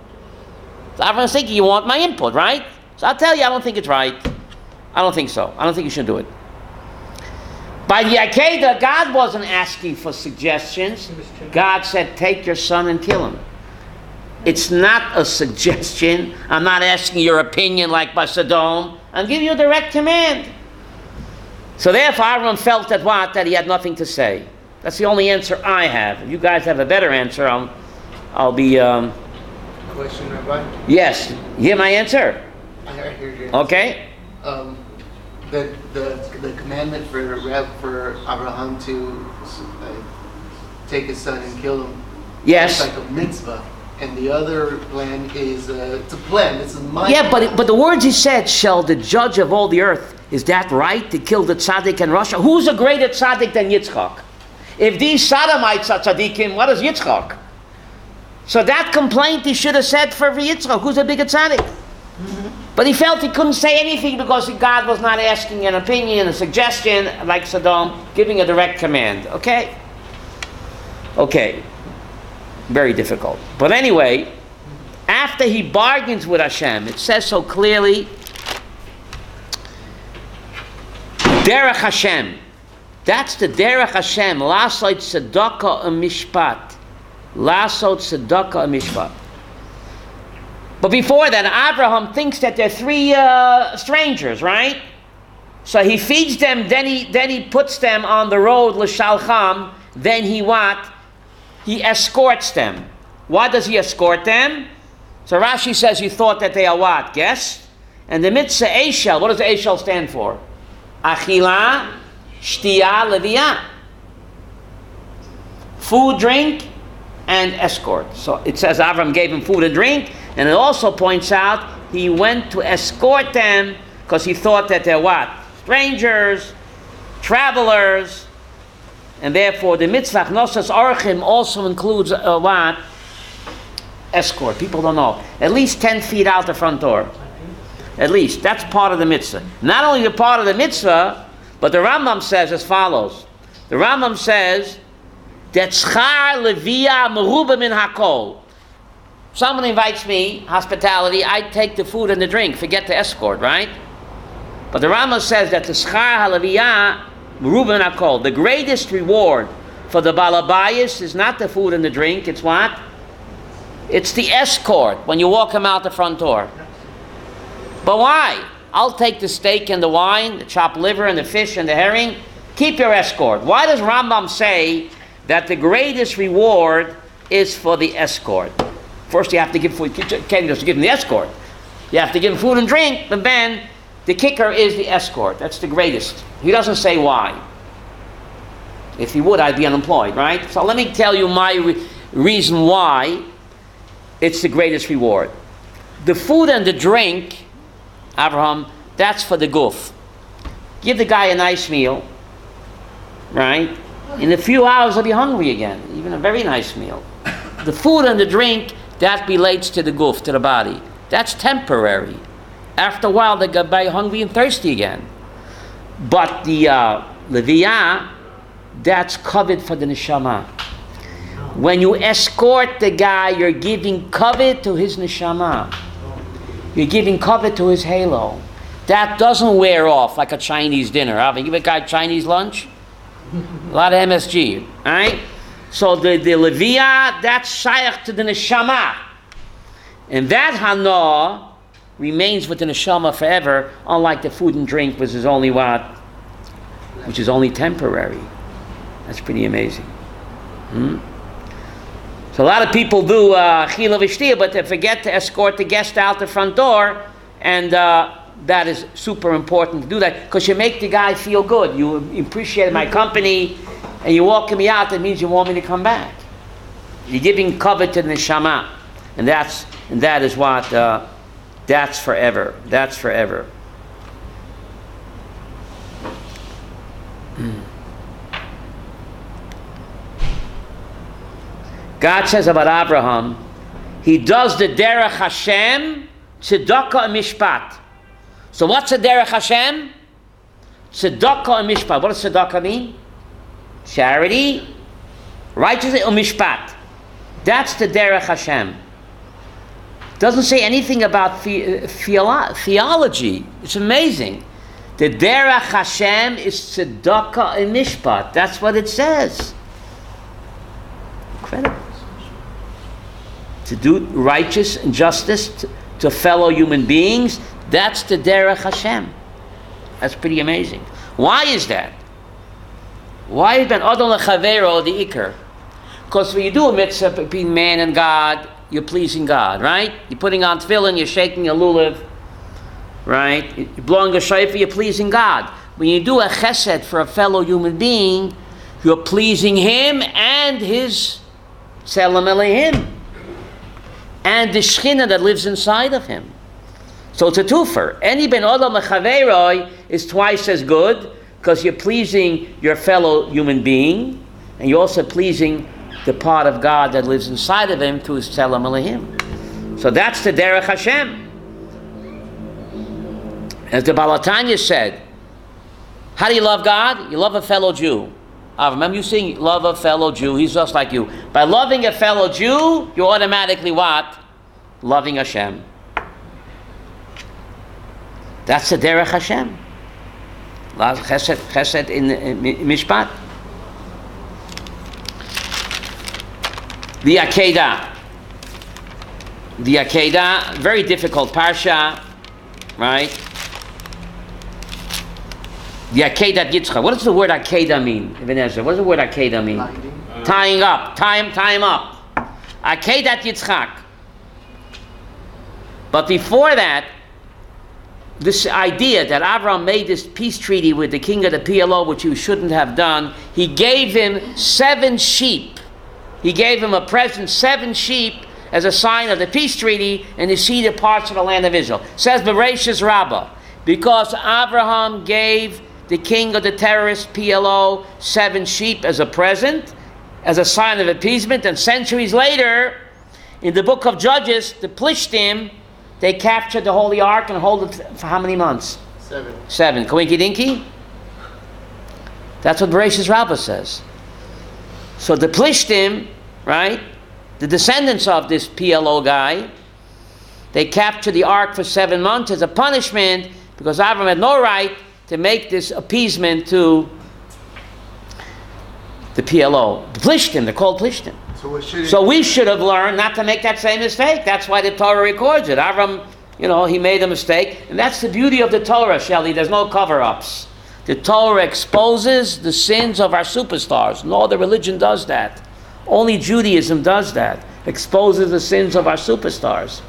Speaker 1: So Abraham's thinking, you want my input, right? So I'll tell you, I don't think it's right. I don't think so. I don't think you should do it. By the Akedah, God wasn't asking for suggestions. God said, take your son and kill him. It's not a suggestion. I'm not asking your opinion like by Sodom. I'm giving you a direct command. So therefore, Aaron felt that what? That he had nothing to say. That's the only answer I have. If you guys have a better answer, I'll, I'll be, um,
Speaker 2: Question, Rabbi?
Speaker 1: yes. You hear my answer?
Speaker 2: I hear your answer.
Speaker 1: Okay?
Speaker 2: Um, the, the, the commandment for for Abraham to uh, take his son and kill him.
Speaker 1: Yes.
Speaker 2: It's like a mitzvah. And the other plan is, uh, it's a plan. This is my.
Speaker 1: Yeah, but but the words he said, "Shall the judge of all the earth." Is that right to kill the tzaddik im rasha? Who's a greater tzaddik than Yitzchak? If these Sodomites are tzaddikim, what is Yitzchak? So that complaint he should have said for Yitzchak. Who's a bigger tzaddik? But he felt he couldn't say anything because God was not asking an opinion, a suggestion, like Sodom, giving a direct command. Okay? Okay. Very difficult. But anyway, after he bargains with Hashem, it says so clearly Derech Hashem. That's the Derech Hashem. Lasot tzedakah mishpat. Lasot tzedakah mishpat. But before that, Abraham thinks that they're three uh, strangers, right? So he feeds them, then he, then he puts them on the road, l'shalcham, then he what? He escorts them. Why does he escort them? So Rashi says he thought that they are what? Guess? And the mitzvah Eshel, what does Eshel stand for? Achila, Shtia, Leviyah. Food, drink, and escort. So it says Avram gave him food and drink, and it also points out he went to escort them because he thought that they're what? Strangers, travelers, and therefore the mitzvah Nosas Orchim also includes uh, what? Escort. People don't know. At least 10 feet out the front door. At least. That's part of the mitzvah. Not only the part of the mitzvah, but the Rambam says as follows. The Rambam says that schar levia meruba min hakol. Someone invites me, hospitality, I take the food and the drink, forget the escort, right? But the Rambam says that the schar halaviyah meruba min hakol, the greatest reward for the balabayas is not the food and the drink, it's what? It's the escort when you walk him out the front door. But why? I'll take the steak and the wine, the chopped liver and the fish and the herring. Keep your escort. Why does Rambam say that the greatest reward is for the escort? First, you have to give food. You can't just give him the escort. You have to give him food and drink, but then the kicker is the escort. That's the greatest. He doesn't say why. If he would, I'd be unemployed, right? So let me tell you my re- reason why it's the greatest reward. The food and the drink, Abraham, that's for the goof. Give the guy a nice meal, right? In a few hours, he'll be hungry again, even a very nice meal. The food and the drink, that relates to the goof, to the body. That's temporary. After a while, they get very hungry and thirsty again. But the uh, leviyah, that's covered for the neshama. When you escort the guy, you're giving covet to his neshama. You're giving covet to his halo. That doesn't wear off like a Chinese dinner. Huh? Give a guy Chinese lunch, a lot of MSG, all right? So the, the Leviyah, that's shayach to the neshama. And that hana remains with the neshama forever, unlike the food and drink, which is only what? Which is only temporary. That's pretty amazing. Hmm? So a lot of people do uh, chila v'shtia, but they forget to escort the guest out the front door, and uh, that is super important to do that because you make the guy feel good. You appreciate my company, and you walk me out. That means you want me to come back. You're giving cover to the neshama, and that's and that is what uh, that's forever. That's forever. God says about Abraham, he does the derech Hashem, tzedakah mishpat. So what's the derech Hashem? Tzedakah and mishpat. What does tzedakah mean? Charity, righteousness, or mishpat. That's the derech Hashem. Doesn't say anything about the, uh, theolo- theology. It's amazing. The derech Hashem is tzedakah and mishpat. That's what it says. Incredible to do righteous and justice to, to, fellow human beings, that's the derech Hashem. That's pretty amazing. Why is that? Why is ben Adam lechavero the ikar? Because when you do a mitzvah between man and God, you're pleasing God, right? You're putting on tefillin, you're shaking a lulav, right? You're blowing a shofar, you're pleasing God. When you do a chesed for a fellow human being, you're pleasing him and his tzelem Elohim and the Shekhinah that lives inside of him. So it's a twofer. Any ben Adam lechavero is twice as good because you're pleasing your fellow human being, and you're also pleasing the part of God that lives inside of him through his tzelem. So that's the derech Hashem. As the Baal HaTanya said, how do you love God? You love a fellow Jew. I remember you saying love a fellow Jew. He's just like you. By loving a fellow Jew, you're automatically what? Loving Hashem. That's the derech Hashem. Chesed, chesed in, in Mi- Mishpat. The Akedah. The Akedah, very difficult parsha, right? The Akedah Yitzchak. What does the word Akedah mean, Ibn Ezra? What does the word Akedah mean?
Speaker 2: Binding.
Speaker 1: Tying up. Tie him, tie him up. Akedat Yitzchak. But before that, this idea that Avram made this peace treaty with the king of the PLO, which he shouldn't have done, he gave him seven sheep. He gave him a present, seven sheep, as a sign of the peace treaty, and the ceded parts of the land of Israel. Says Bereshis Rabbah, because Abraham gave the king of the terrorist PLO seven sheep as a present, as a sign of appeasement, and centuries later, in the book of Judges, the Plishtim, they captured the Holy Ark and hold it for how many months?
Speaker 2: Seven.
Speaker 1: Seven. Coinky dinky? That's what Bereshis Rabbah says. So the Plishtim, right, the descendants of this PLO guy, they captured the ark for seven months as a punishment because Avram had no right to make this appeasement to the PLO. The Plishtim, they're called Plishtim.
Speaker 2: So
Speaker 1: So we should have learned not to make that same mistake. That's why the Torah records it. Avram, you know, he made a mistake. And that's the beauty of the Torah, Shelley. There's no cover ups. The Torah exposes the sins of our superstars. No other religion does that. Only Judaism does that. Exposes the sins of our superstars.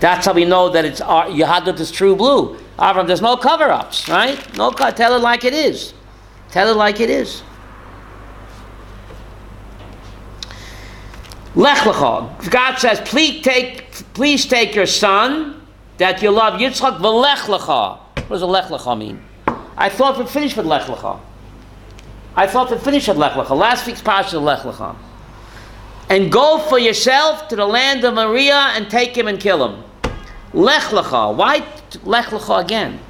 Speaker 1: That's how we know that it's uh, our, Yahadut is true blue. Avram, there's no cover ups, right? No, tell it like it is. Tell it like it is. Lech lecha. God says, please take, please take your son that you love Yitzchak v'lech lecha. What does a lech lecha mean? I thought we finished with lech lecha. I thought we finished with lech lecha. Last week's parsha is lech lecha. And go for yourself to the land of Moriah and take him and kill him. Lech lecha. Why lech lecha again?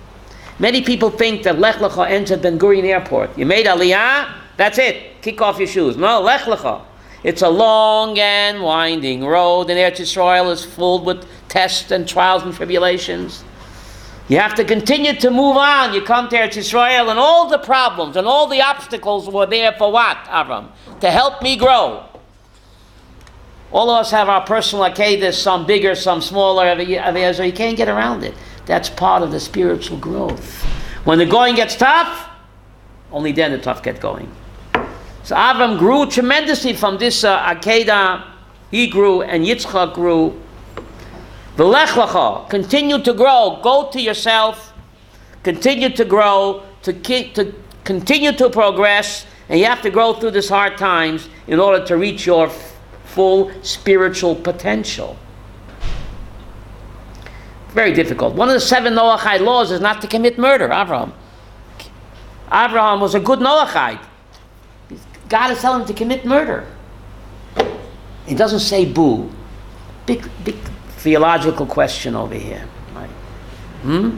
Speaker 1: Many people think that lech lecha ends at Ben Gurion Airport. You made aliyah, that's it. Kick off your shoes. No, lech lecha. It's a long and winding road, and Eretz Yisrael is filled with tests and trials and tribulations. You have to continue to move on. You come to Eretz Yisrael, and all the problems and all the obstacles were there for what, Avram? To help me grow. All of us have our personal Akedah, some bigger, some smaller, so you can't get around it. That's part of the spiritual growth. When the going gets tough, only then the tough get going. So Avram grew tremendously from this uh, Akedah. He grew, and Yitzchak grew. V'lech lecha, continue to grow. Go to yourself. Continue to grow. To, ki- to continue to progress, and you have to grow through these hard times in order to reach your f- full spiritual potential. Very difficult. One of the seven Noachide laws is not to commit murder. Abraham. Abraham was a good Noachide. God is telling him to commit murder. He doesn't say boo. Big, big theological question over here. Right? Hmm?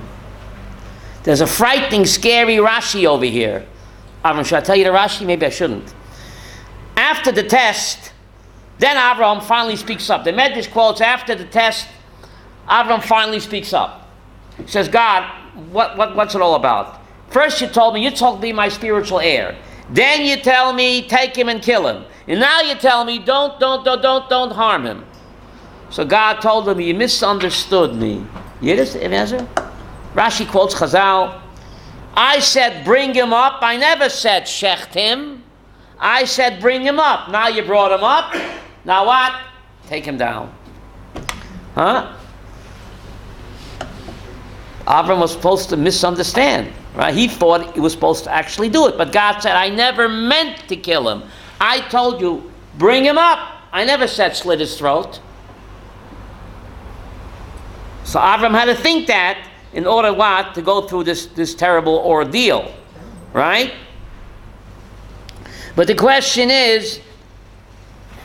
Speaker 1: There's a frightening, scary Rashi over here. Avram, should I tell you the Rashi? Maybe I shouldn't. After the test, then Abraham finally speaks up. The Medrash quotes after the test, Avram finally speaks up. He says, God, what, what, what's it all about? First, you told me, you told me my spiritual heir. Then you tell me, take him and kill him. And now you tell me, don't, don't, don't, don't, don't harm him. So God told him, you misunderstood me. You Ezra? Rashi quotes Chazal. I said, bring him up. I never said, shecht him. I said, bring him up. Now you brought him up. Now what? Take him down. Huh? Avram was supposed to misunderstand, right? He thought he was supposed to actually do it, but God said, "I never meant to kill him. I told you, bring him up. I never said slit his throat." So Avram had to think that in order what to go through this this terrible ordeal, right? But the question is,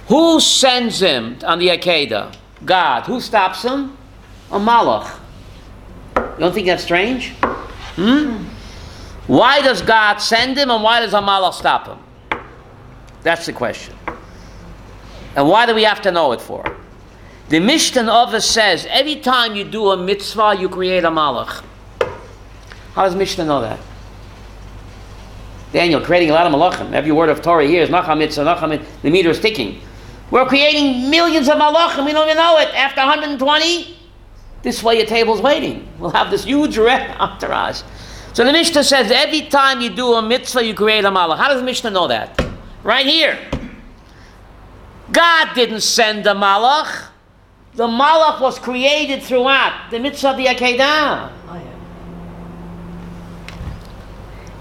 Speaker 1: who sends him on the Akedah? God. Who stops him? A Malach. You don't think that's strange? Hmm? Why does God send him and why does a malach stop him? That's the question. And why do we have to know it for? The Mishnah of us says every time you do a mitzvah, you create a malach. How does Mishnah know that? Daniel, creating a lot of malachim. Every word of Torah here is nacham mitzvah, nacham mitzvah. The meter is ticking. We're creating millions of malachim. We don't even know it. After 120, this way your table's waiting. We'll have this huge red entourage. So the Mishnah says every time you do a mitzvah, you create a malach. How does the Mishnah know that? Right here. God didn't send the malach. The malach was created throughout the mitzvah of the Akedah.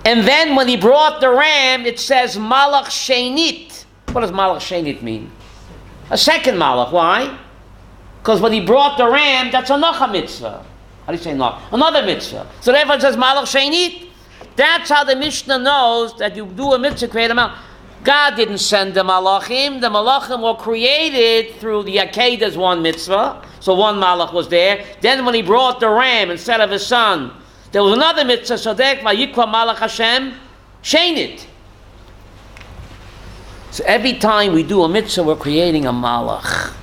Speaker 1: And then when he brought the ram, it says malach shenit. What does malach shenit mean? A second malach. Why? Because when he brought the ram, that's another mitzvah. How do you say not? Another mitzvah. So therefore it says malach shenit. That's how the Mishnah knows that you do a mitzvah, create a malach. God didn't send the malachim. The malachim were created through the Akedah's one mitzvah. So one malach was there. Then when he brought the ram instead of his son, there was another mitzvah. So therefore, Yikra malach Hashem, shenit. So every time we do a mitzvah, we're creating a malach.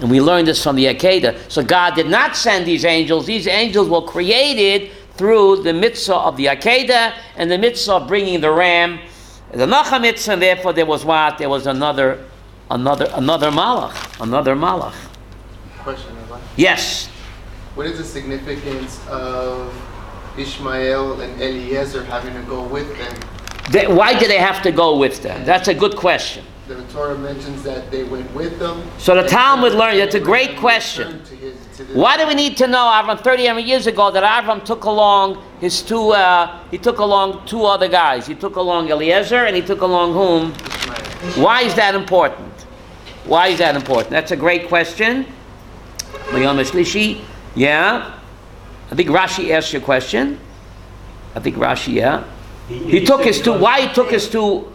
Speaker 1: And we learned this from the Akedah. So God did not send these angels. These angels were created through the mitzvah of the Akedah and the mitzvah of bringing the ram. The Nacha mitzvah, and therefore there was what? There was another, another, another malach. Another malach.
Speaker 2: Question, Rabbi.
Speaker 1: Yes.
Speaker 2: What is the significance of Ishmael and Eliezer having to go with them?
Speaker 1: They- why do they have to go with them? That's a good question.
Speaker 2: The Torah mentions that they went with them.
Speaker 1: So the
Speaker 2: and
Speaker 1: Talmud
Speaker 2: then
Speaker 1: learned- that's a great question.
Speaker 2: to his- to
Speaker 1: Why do we need to know Avram 30 years ago that Avram took along his two, uh, he took along two other guys. He took along Eliezer and he took along whom?
Speaker 2: Ishmael.
Speaker 1: Why is that important? Why is that important? That's a great question. Mayom Shlishi, yeah. I think Rashi asked your question. I think Rashi, yeah. He took his two, why he took his two,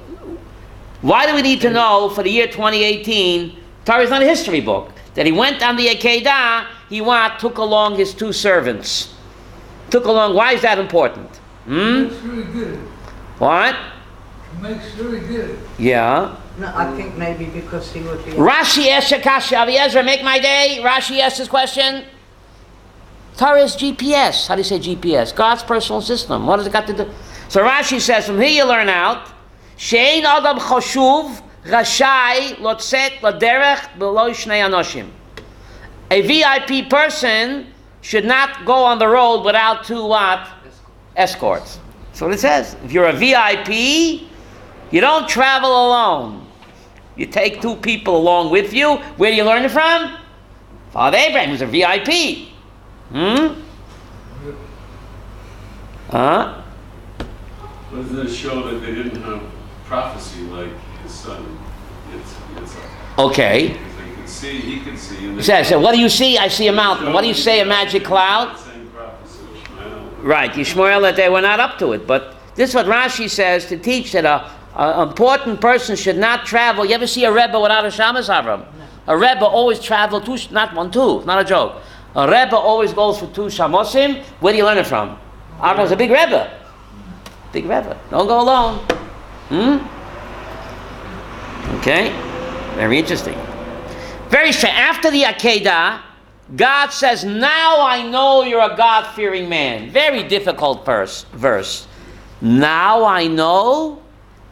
Speaker 1: why do we need to know for the year 2018, Torah is not a history book, that he went on the Akedah, he went, took along his two servants. Took along, why is that important? Hmm?
Speaker 7: Makes sure he did it.
Speaker 1: What?
Speaker 7: Make sure he did it.
Speaker 1: Yeah.
Speaker 3: No, I think maybe because he would be.
Speaker 1: Rashi asked Shakashi, Aviezer, make my day. Rashi asked this question. Torah is GPS. How do you say GPS? God's personal system. What has it got to do? So Rashi says, from here you learn out, Shein Adam Rashai Lotzet Laderech Below Shnei Anoshim. A VIP person should not go on the road without two what? Escorts. That's what it says. If you're a VIP, you don't travel alone. You take two people along with you. Where do you learn it from? Father Abraham was a VIP. Hmm? Huh?
Speaker 8: Doesn't it show that they didn't have prophecy like his son? It's, it's,
Speaker 1: Okay.
Speaker 8: because they could see, he could see. and
Speaker 1: He says, so what do you see? I see a mountain. What do you say, a magic cloud?
Speaker 8: Same Ishmael.
Speaker 1: Right, Yishmael, that they were not up to it. But this is what Rashi says to teach that a, a important person should not travel. You ever see a Rebbe without a Shamas Avram? A Rebbe always travel two, not one, two, not a joke. A Rebbe always goes for two Shamosim. Where do you learn it from? Avram's a big Rebbe. Big Rebbe. Don't go alone. Hmm? Okay? Very interesting. Very strange. After the Akedah, God says, Now I know you're a God fearing man. Very difficult verse, verse. Now I know?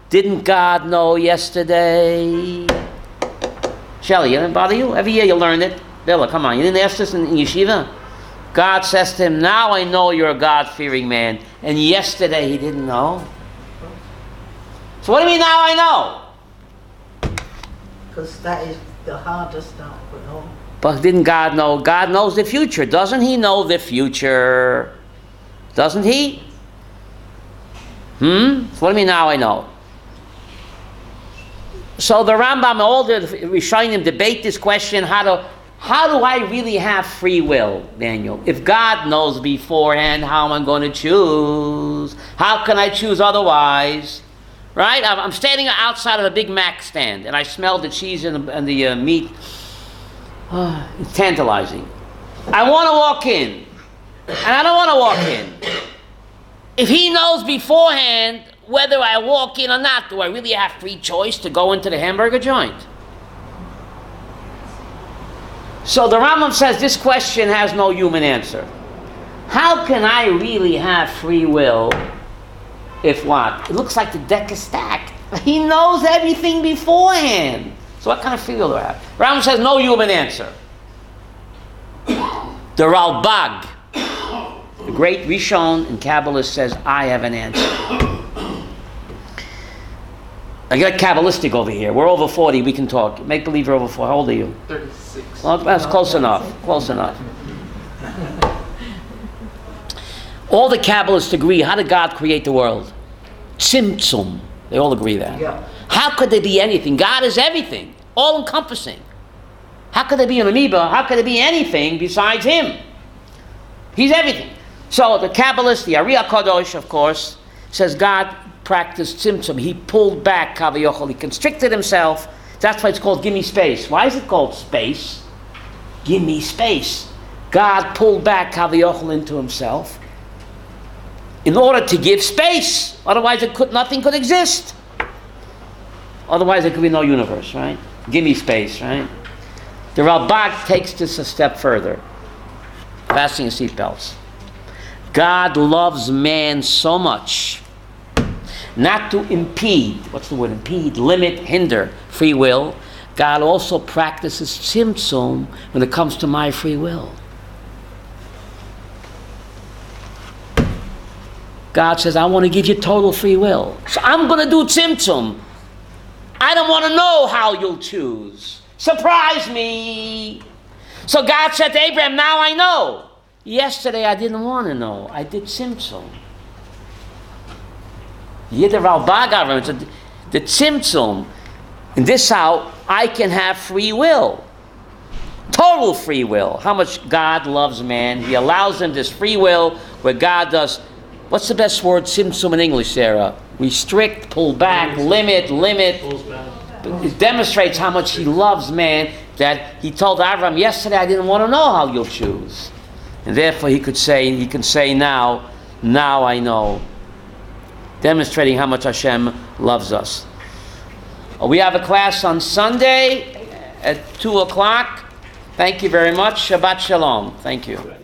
Speaker 1: Didn't God know yesterday? Shelly, it didn't bother you? Every year you learn it. Billa, come on, you didn't ask this in, in yeshiva? God says to him, Now I know you're a God fearing man. And yesterday he didn't know. So what do you mean now I know?
Speaker 3: Because that is the hardest now for all.
Speaker 1: But didn't God know? God knows the future. Doesn't He know the future? Doesn't He? Hmm? So what do you mean now I know? So the Rambam, all the Rishonim debate this question: How do how do I really have free will, Daniel? If God knows beforehand, how am I going to choose? How can I choose otherwise? Right? I'm standing outside of a Big Mac stand, and I smell the cheese and the, and the uh, meat. Ah, it's tantalizing. I want to walk in, and I don't want to walk in. If he knows beforehand whether I walk in or not, do I really have free choice to go into the hamburger joint? So the Rambam says this question has no human answer. How can I really have free will if what? It looks like the deck is stacked. He knows everything beforehand. So what kind of free will do I have? Rambam says no human answer. The Ralbag, the great Rishon and Kabbalist says, I have an answer. I get Kabbalistic over here. We're over 40, we can talk. Make believe you're over 40. How old are you?
Speaker 2: Thirty-six.
Speaker 1: Well, that's close enough. Close enough. All the Kabbalists agree how did God create the world? Tzimtzum. They all agree that.
Speaker 3: Yeah.
Speaker 1: How could there be anything? God is everything, all encompassing. How could there be an amoeba? How could there be anything besides Him? He's everything. So the Kabbalist, the Ari Kadosh, of course, says God practiced tzimtzum. He pulled back Kavayochel. He constricted himself. That's why it's called gimme space. Why is it called space? Gimme space. God pulled back Kavayochel into himself in order to give space. Otherwise, it could, nothing could exist. Otherwise, there could be no universe, right? Gimme space, right? The Ralbag takes this a step further. Fasten your seatbelts. God loves man so much not to impede, what's the word, impede, limit, hinder free will. God also practices tzimtzum when it comes to my free will. God says, I want to give you total free will. So I'm going to do tzimtzum. I don't want to know how you'll choose. Surprise me. So God said to Abraham, Now I know. Yesterday I didn't want to know. I did tzimtzum. The tzimtzum. In this how I can have free will. Total free will. How much God loves man. He allows him this free will where God does, what's the best word, tzimtzum in English, Sarah? Restrict, pull back, limit, limit. It demonstrates how much he loves man that he told Avram yesterday I didn't want to know how you'll choose. And therefore he could say he can say now, now I know. Demonstrating how much Hashem loves us. Uh, We have a class on Sunday at two o'clock. Thank you very much. Shabbat Shalom. Thank you.